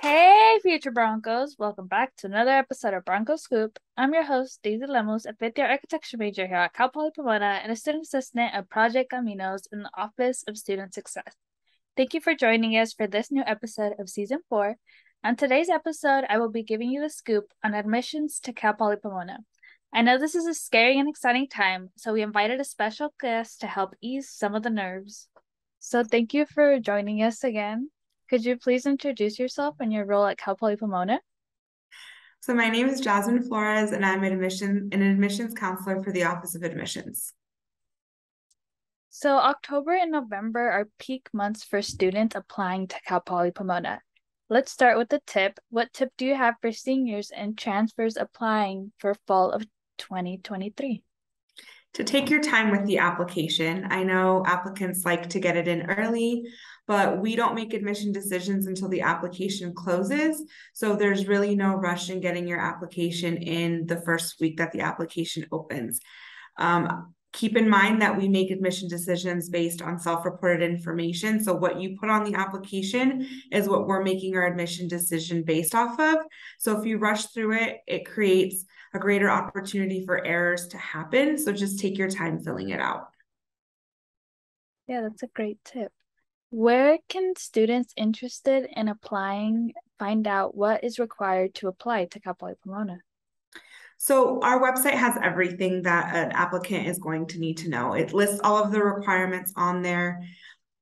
Hey, future Broncos! Welcome back to another episode of Bronco Scoop. I'm your host, Deicy Lemus, a fifth year architecture major here at Cal Poly Pomona and a student assistant at Project Caminos in the Office of Student Success. Thank you for joining us for this new episode of season four. On today's episode, I will be giving you the scoop on admissions to Cal Poly Pomona. I know this is a scary and exciting time, so we invited a special guest to help ease some of the nerves. So thank you for joining us again. Could you please introduce yourself and your role at Cal Poly Pomona? So my name is Jazmine Flores, and I'm an admission an admissions counselor for the Office of Admissions. So October and November are peak months for students applying to Cal Poly Pomona. Let's start with the tip. What tip do you have for seniors and transfers applying for fall of 2023? To take your time with the application. I know applicants like to get it in early, but we don't make admission decisions until the application closes. So there's really no rush in getting your application in the first week that the application opens. Um, keep in mind that we make admission decisions based on self-reported information. So what you put on the application is what we're making our admission decision based off of. So if you rush through it, it creates a greater opportunity for errors to happen. So just take your time filling it out. Yeah, that's a great tip. Where can students interested in applying find out what is required to apply to Poly Pomona? So our website has everything that an applicant is going to need to know. It lists all of the requirements on there.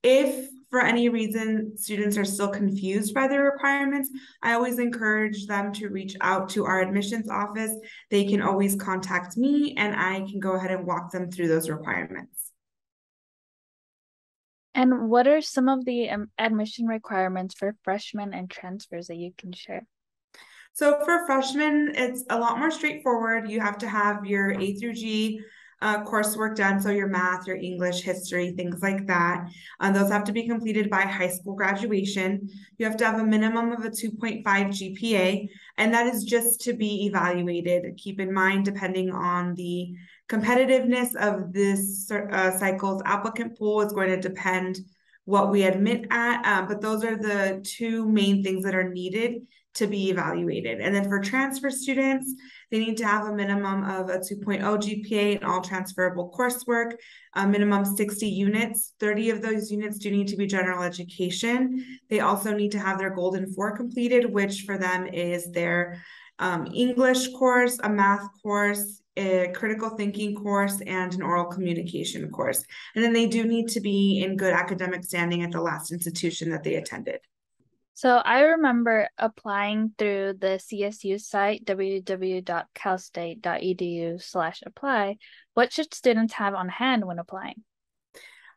If for any reason students are still confused by the requirements, I always encourage them to reach out to our admissions office. They can always contact me and I can go ahead and walk them through those requirements. And what are some of the um, admission requirements for freshmen and transfers that you can share? So for freshmen, it's a lot more straightforward. You have to have your A through G uh, coursework done. So your math, your English, history, things like that. Um, those have to be completed by high school graduation. You have to have a minimum of a 2.5 GPA, and that is just to be evaluated. Keep in mind, depending on the competitiveness of this uh, cycle's applicant pool is going to depend what we admit at, um, but those are the two main things that are needed to be evaluated. And then for transfer students, they need to have a minimum of a 2.0 GPA in all transferable coursework, a minimum 60 units. 30 of those units do need to be general education. They also need to have their Golden Four completed, which for them is their um, English course, a math course, a critical thinking course, and an oral communication course. And then they do need to be in good academic standing at the last institution that they attended. So I remember applying through the CSU site, www.calstate.edu slash apply. What should students have on hand when applying?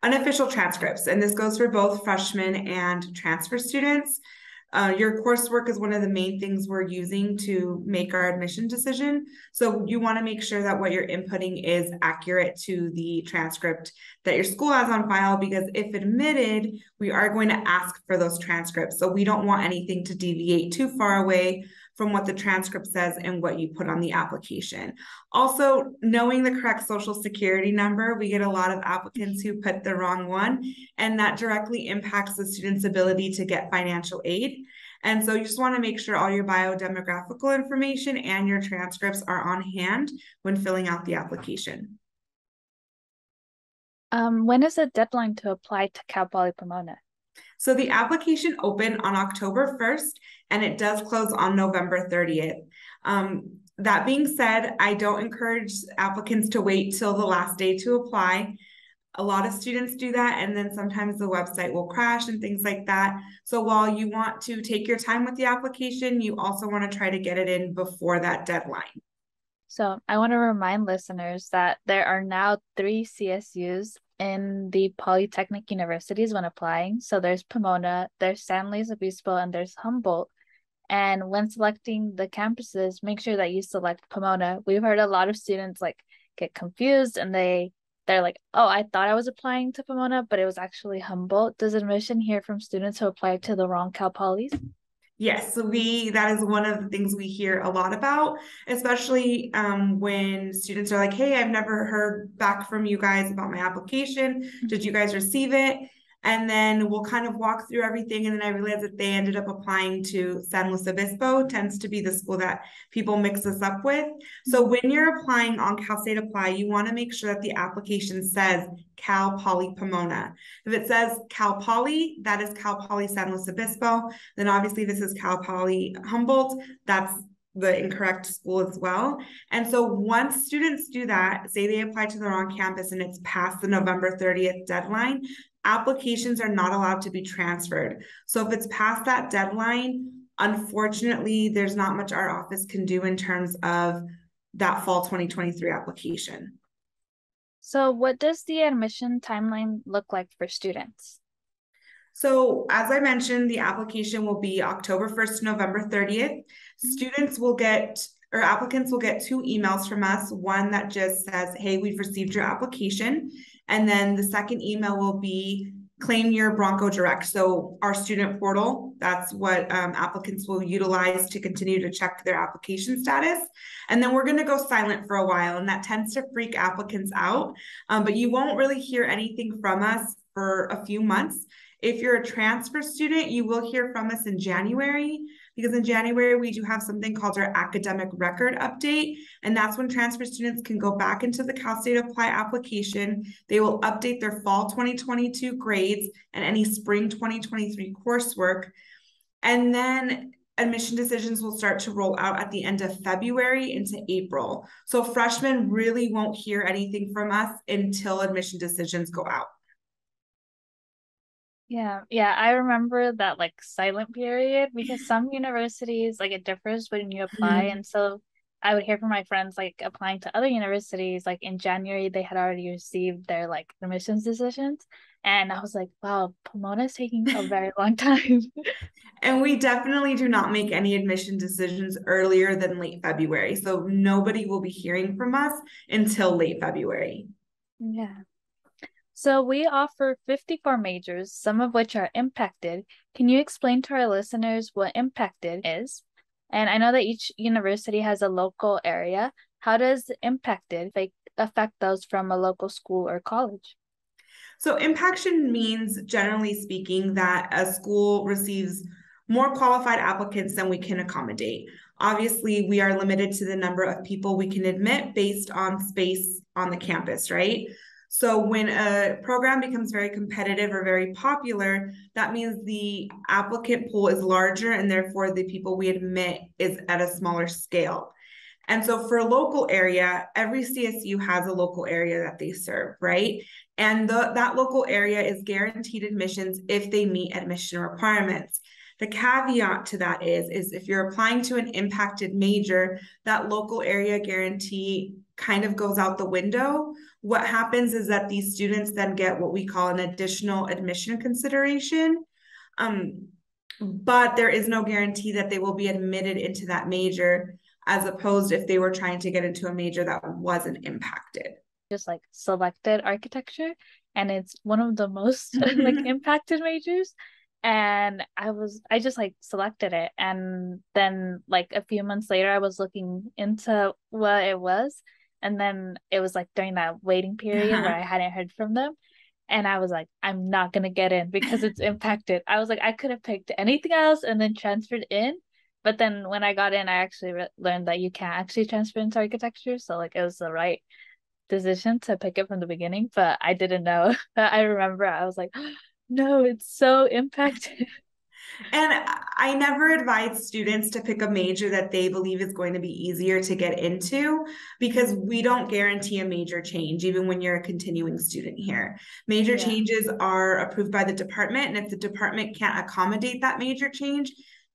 Unofficial transcripts, and this goes for both freshmen and transfer students. Uh, your coursework is one of the main things we're using to make our admission decision. So you want to make sure that what you're inputting is accurate to the transcript that your school has on file, because if admitted, we are going to ask for those transcripts. So we don't want anything to deviate too far away from what the transcript says and what you put on the application. Also, knowing the correct social security number, we get a lot of applicants who put the wrong one, and that directly impacts the student's ability to get financial aid. And so you just want to make sure all your biodemographical information and your transcripts are on hand when filling out the application. Um, when is the deadline to apply to Cal Poly Pomona? So the application opened on October 1st and it does close on November 30th. Um, that being said, I don't encourage applicants to wait till the last day to apply. A lot of students do that, and then sometimes the website will crash and things like that. So while you want to take your time with the application, you also want to try to get it in before that deadline. So I want to remind listeners that there are now three CSUs in the polytechnic universities when applying. So there's Pomona, there's San Luis Obispo, and there's Humboldt. And when selecting the campuses, make sure that you select Pomona. We've heard a lot of students like get confused and they they're like, oh, I thought I was applying to Pomona, but it was actually Humboldt. Does admission hear from students who applied to the wrong Cal Polys? Yes, we that is one of the things we hear a lot about, especially um, when students are like, "Hey, I've never heard back from you guys about my application. Did you guys receive it?" And then we'll kind of walk through everything. And then I realized that they ended up applying to San Luis Obispo, tends to be the school that people mix us up with. So mm-hmm. when you're applying on Cal State Apply, you want to make sure that the application says Cal Poly Pomona. If it says Cal Poly, that is Cal Poly San Luis Obispo. Then obviously this is Cal Poly Humboldt. That's the incorrect school as well. And so once students do that, say they apply to the wrong campus and it's past the November 30th deadline, applications are not allowed to be transferred. So if it's past that deadline, unfortunately, there's not much our office can do in terms of that fall 2023 application. So what does the admission timeline look like for students? So as I mentioned, the application will be October 1st to November 30th. Mm-hmm. Students will get or applicants will get two emails from us, one that just says, hey, we've received your application. And then the second email will be claim your Bronco Direct. So our student portal, that's what um, applicants will utilize to continue to check their application status. And then we're gonna go silent for a while and that tends to freak applicants out. Um, but you won't really hear anything from us for a few months. If you're a transfer student, you will hear from us in January because in January we do have something called our academic record update. And that's when transfer students can go back into the Cal State Apply application. They will update their fall 2022 grades and any spring 2023 coursework. And then admission decisions will start to roll out at the end of February into April. So freshmen really won't hear anything from us until admission decisions go out. Yeah, yeah, I remember that like silent period because some universities like it differs when you apply, mm-hmm. and so I would hear from my friends like applying to other universities like in January they had already received their like admissions decisions, and I was like, wow, Pomona is taking a very long time. and we definitely do not make any admission decisions earlier than late February, so nobody will be hearing from us until late February. Yeah. So we offer 54 majors, some of which are impacted. Can you explain to our listeners what impacted is? And I know that each university has a local area. How does impacted affect those from a local school or college? So impaction means generally speaking that a school receives more qualified applicants than we can accommodate. Obviously, we are limited to the number of people we can admit based on space on the campus, right? So when a program becomes very competitive or very popular, that means the applicant pool is larger and therefore the people we admit is at a smaller scale. And so for a local area, every CSU has a local area that they serve, right? And the, that local area is guaranteed admissions if they meet admission requirements. The caveat to that is, is if you're applying to an impacted major, that local area guarantee kind of goes out the window. What happens is that these students then get what we call an additional admission consideration. Um, but there is no guarantee that they will be admitted into that major as opposed if they were trying to get into a major that wasn't impacted. Just like selected architecture and it's one of the most like impacted majors and I was I just like selected it and then like a few months later I was looking into what it was and then it was like during that waiting period uh-huh. where I hadn't heard from them. And I was like, I'm not going to get in because it's impacted. I was like, I could have picked anything else and then transferred in. But then when I got in, I actually re- learned that you can't actually transfer into architecture. So, like, it was the right decision to pick it from the beginning. But I didn't know. I remember I was like, no, it's so impacted. And I never advise students to pick a major that they believe is going to be easier to get into because we don't guarantee a major change, even when you're a continuing student here. Major yeah. changes are approved by the department, and if the department can't accommodate that major change,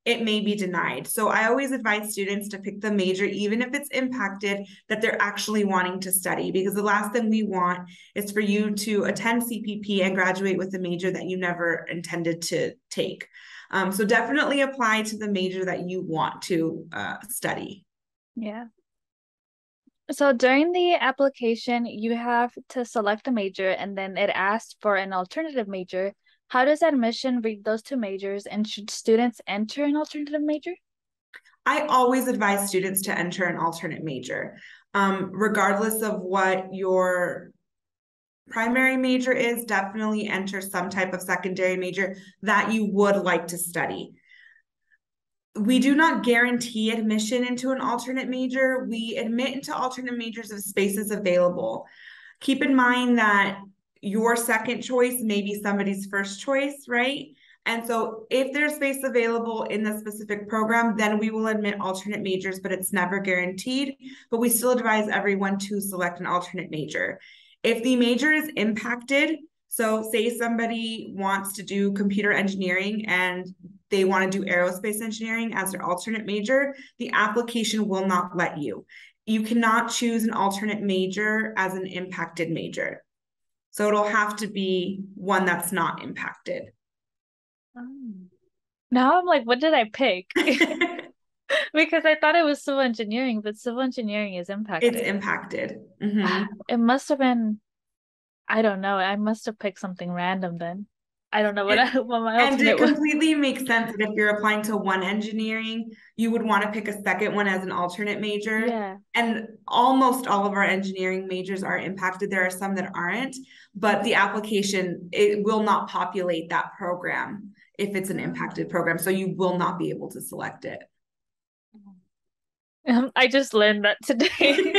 it may be denied. So I always advise students to pick the major, even if it's impacted, that they're actually wanting to study. Because the last thing we want is for you to attend CPP and graduate with a major that you never intended to take. Um, so definitely apply to the major that you want to uh, study. Yeah. So during the application, you have to select a major and then it asks for an alternative major. How does admission read those two majors and should students enter an alternative major? I always advise students to enter an alternate major, um, regardless of what your primary major is, definitely enter some type of secondary major that you would like to study. We do not guarantee admission into an alternate major. We admit into alternate majors if space is available. Keep in mind that your second choice may be somebody's first choice, right? And so if there's space available in the specific program, then we will admit alternate majors, but it's never guaranteed. But we still advise everyone to select an alternate major. If the major is impacted, so say somebody wants to do computer engineering and they want to do aerospace engineering as their alternate major, the application will not let you. You cannot choose an alternate major as an impacted major. So it'll have to be one that's not impacted. Oh. Now I'm like, what did I pick? because I thought it was civil engineering, but civil engineering is impacted. It's impacted. Mm-hmm. It must have been, I don't know. I must have picked something random then. I don't know what, I, what my and it completely was. makes sense that if you're applying to one engineering, you would want to pick a second one as an alternate major. Yeah. And almost all of our engineering majors are impacted. There are some that aren't, but the application it will not populate that program if it's an impacted program. So you will not be able to select it. Um, I just learned that today.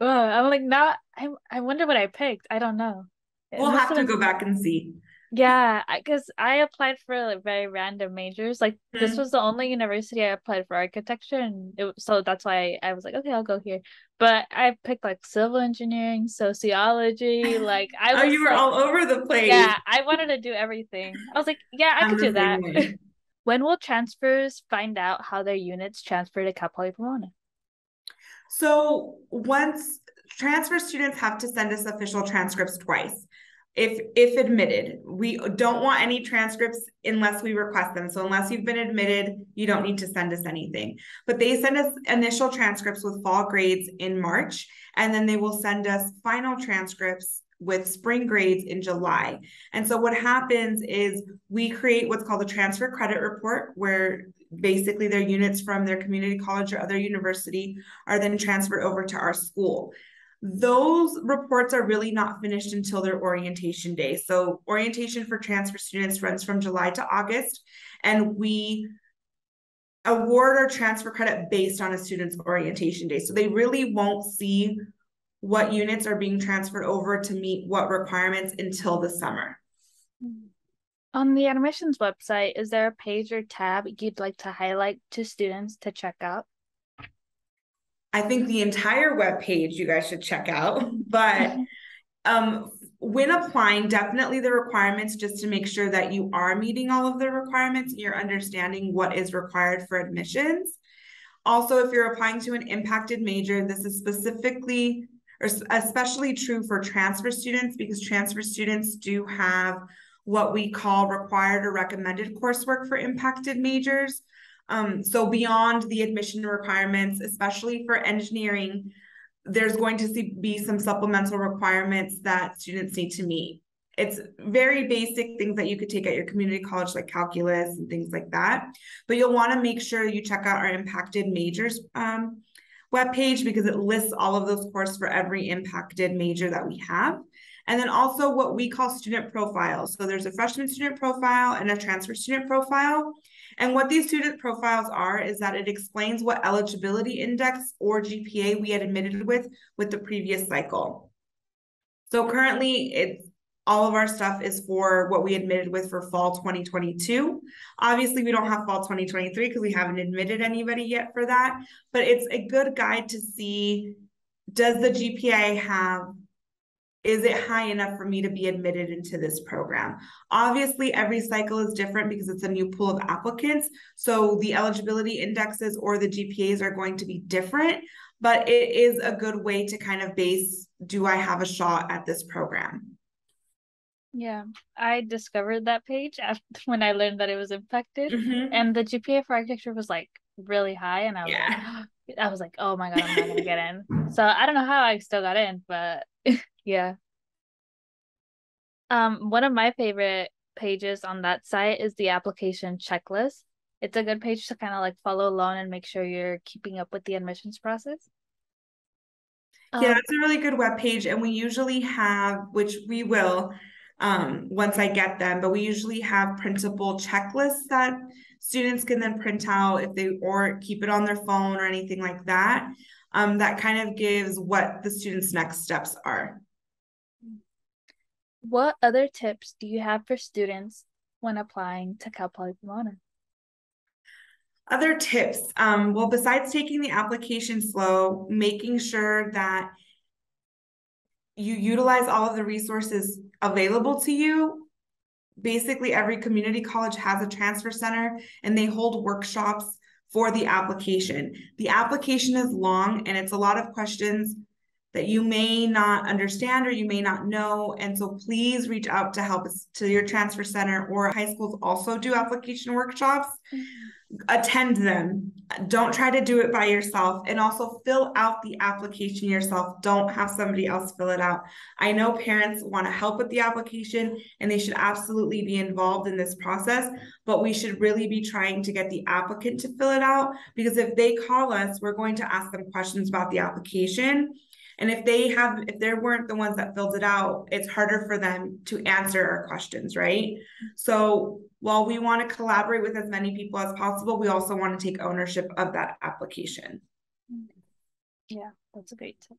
oh, I'm like not. I I wonder what I picked. I don't know. We'll have to been... go back and see. Yeah, because I applied for like very random majors. Like mm-hmm. this was the only university I applied for architecture, and it, so that's why I was like, okay, I'll go here. But I picked like civil engineering, sociology. Like I was, oh, you were like, all over the place. Yeah, I wanted to do everything. I was like, yeah, I I'm could do that. when will transfers find out how their units transfer to Cal Poly Pomona? So once transfer students have to send us official transcripts twice. If if admitted we don't want any transcripts unless we request them. So unless you've been admitted you don't need to send us anything. But they send us initial transcripts with fall grades in march and then they will send us final transcripts with spring grades in july and so what happens is we create what's called a transfer credit report where basically their units from their community college or other university are then transferred over to our school those reports are really not finished until their orientation day. So, orientation for transfer students runs from July to August, and we award our transfer credit based on a student's orientation day. So, they really won't see what units are being transferred over to meet what requirements until the summer. On the admissions website, is there a page or tab you'd like to highlight to students to check out? I think the entire web page you guys should check out. But um, when applying, definitely the requirements just to make sure that you are meeting all of the requirements and you're understanding what is required for admissions. Also, if you're applying to an impacted major, this is specifically or especially true for transfer students because transfer students do have what we call required or recommended coursework for impacted majors. Um, so beyond the admission requirements, especially for engineering, there's going to see, be some supplemental requirements that students need to meet. It's very basic things that you could take at your community college, like calculus and things like that. But you'll want to make sure you check out our impacted majors um, webpage because it lists all of those courses for every impacted major that we have. And then also what we call student profiles. So there's a freshman student profile and a transfer student profile. And what these student profiles are is that it explains what eligibility index or GPA we had admitted with with the previous cycle. So currently it's all of our stuff is for what we admitted with for fall 2022. Obviously, we don't have fall 2023 because we haven't admitted anybody yet for that, but it's a good guide to see does the GPA have is it high enough for me to be admitted into this program? Obviously, every cycle is different because it's a new pool of applicants. So the eligibility indexes or the GPAs are going to be different, but it is a good way to kind of base do I have a shot at this program? Yeah, I discovered that page after when I learned that it was impacted, mm-hmm. and the GPA for architecture was like really high, and I was yeah. like, I was like, oh my god, I'm not gonna get in. So I don't know how I still got in, but yeah. Um, one of my favorite pages on that site is the application checklist. It's a good page to kind of like follow along and make sure you're keeping up with the admissions process. yeah, um, that's a really good web page, and we usually have, which we will, um, once I get them, but we usually have printable checklists that students can then print out if they or keep it on their phone or anything like that. Um, that kind of gives what the students' next steps are. What other tips do you have for students when applying to Cal Poly Pomona? Other tips, um, well, besides taking the application slow, making sure that you utilize all of the resources available to you. Basically, every community college has a transfer center and they hold workshops for the application. The application is long and it's a lot of questions that you may not understand or you may not know. And so please reach out to help us to your transfer center or high schools also do application workshops. Attend them. Don't try to do it by yourself and also fill out the application yourself. Don't have somebody else fill it out. I know parents want to help with the application and they should absolutely be involved in this process, but we should really be trying to get the applicant to fill it out because if they call us, we're going to ask them questions about the application. And if they have, if they weren't the ones that filled it out, it's harder for them to answer our questions, right? So while we want to collaborate with as many people as possible, we also want to take ownership of that application. Yeah, that's a great tip.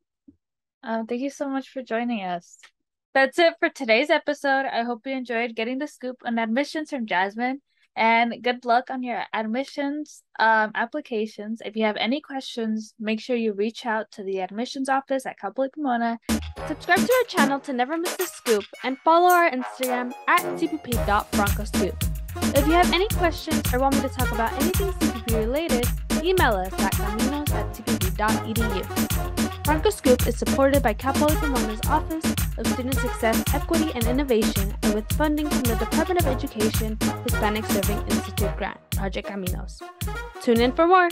Uh, thank you so much for joining us. That's it for today's episode. I hope you enjoyed getting the scoop on admissions from Jazmine and good luck on your admissions um, applications. If you have any questions, make sure you reach out to the admissions office at Cal Poly Pomona. Subscribe to our channel to never miss a scoop and follow our Instagram at cpp.broncoscoop. If you have any questions or want me to talk about anything CPP related, email us at caminos at cpp.edu. Bronco Scoop is supported by Poly Pomona's Office of Student Success, Equity, and Innovation, and with funding from the Department of Education Hispanic Serving Institute grant, Project Caminos. Tune in for more!